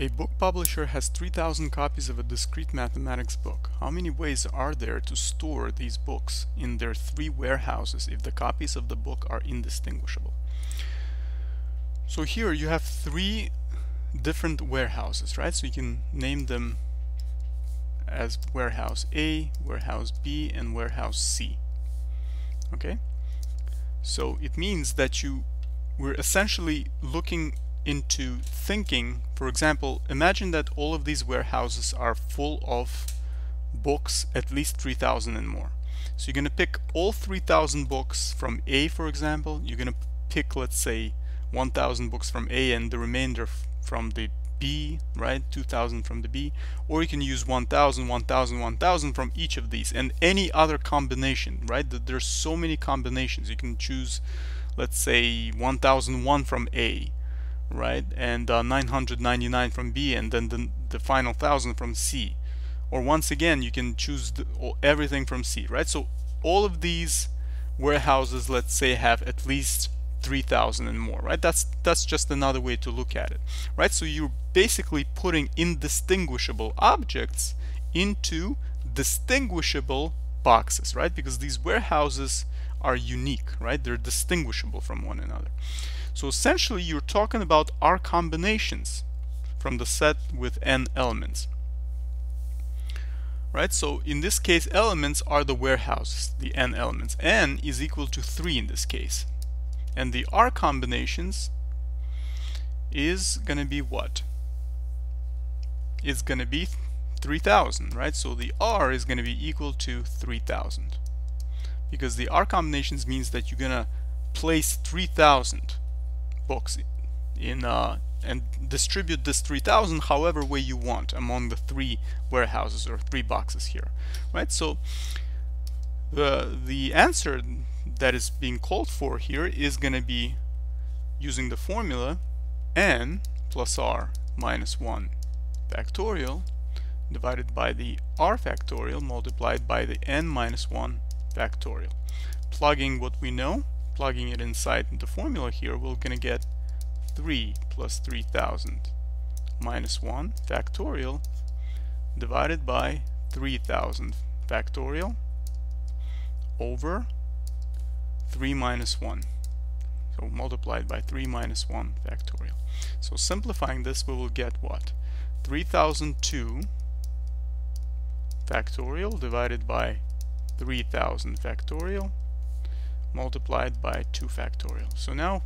A book publisher has 3000 copies of a discrete mathematics book. How many ways are there to store these books in their three warehouses if the copies of the book are indistinguishable? So here you have three different warehouses, right? So you can name them as warehouse A, warehouse B, and warehouse C. Okay? So it means that you we're essentially looking into thinking, for example, imagine that all of these warehouses are full of books, at least 3,000 and more. So you're going to pick all 3,000 books from A, for example. You're going to pick, let's say, 1,000 books from A and the remainder from the B, right? 2,000 from the B. Or you can use 1,000, 1,000, 1,000 from each of these and any other combination, right? There's so many combinations. You can choose, let's say, 1,001 from A right? And uh, 999 from B and then the, the final 1000 from C. Or once again, you can choose the, everything from C, right? So all of these warehouses, let's say, have at least 3000 and more, right? That's, that's just another way to look at it, right? So you're basically putting indistinguishable objects into distinguishable boxes, right? Because these warehouses are unique, right? They're distinguishable from one another. So essentially you're talking about R combinations from the set with n elements. Right, so in this case elements are the warehouses, the n elements. n is equal to 3 in this case. And the R combinations is going to be what? It's going to be 3000, right? So the R is going to be equal to 3000. Because the R combinations means that you're going to place 3000 books in uh, and distribute this 3000 however way you want among the three warehouses or three boxes here right? So the the answer that is being called for here is going to be using the formula n plus r minus 1 factorial divided by the r factorial multiplied by the n minus 1 factorial plugging what we know plugging it inside the formula here, we're going to get 3 plus 3000 minus 1 factorial divided by 3000 factorial over 3 minus 1. So multiplied by 3 minus 1 factorial. So simplifying this, we will get what? 3002 factorial divided by 3000 factorial multiplied by 2 factorial. So now,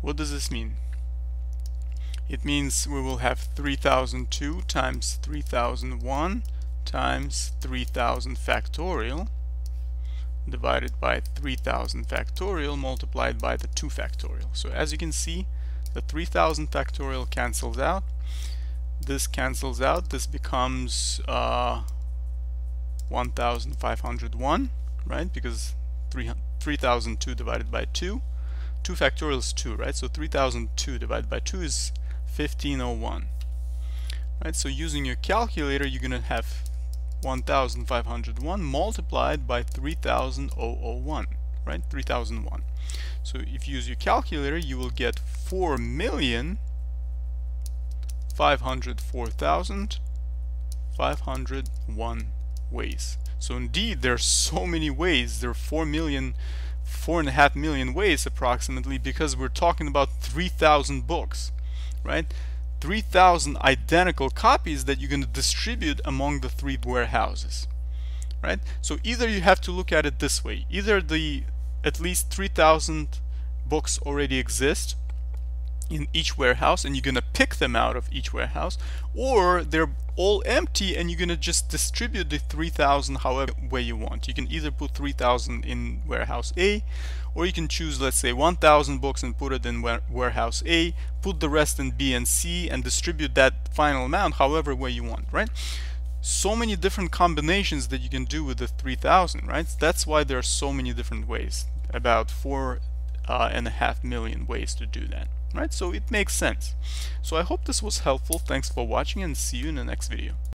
what does this mean? It means we will have 3002 times 3001 times 3000 factorial divided by 3000 factorial multiplied by the 2 factorial. So as you can see, the 3000 factorial cancels out. This cancels out. This becomes uh, 1501, right? Because 300 3002 divided by 2. 2 factorial is 2, right? So 3002 divided by 2 is 1501. Right, so using your calculator, you're going to have 1501 multiplied by 3001, right? 3001. So if you use your calculator, you will get 4 million 504,501 ways. So indeed, there are so many ways. There are 4 million, 4.5 million ways approximately because we're talking about 3,000 books, right? 3,000 identical copies that you're going to distribute among the three warehouses, right? So either you have to look at it this way. Either the at least 3,000 books already exist in each warehouse and you're going to pick them out of each warehouse or they're all empty and you're going to just distribute the 3000 however way you want. You can either put 3000 in warehouse A or you can choose let's say 1000 books and put it in warehouse A put the rest in B and C and distribute that final amount however way you want right? So many different combinations that you can do with the 3000 right? That's why there are so many different ways about four uh, and a half million ways to do that right? So it makes sense. So I hope this was helpful. Thanks for watching and see you in the next video.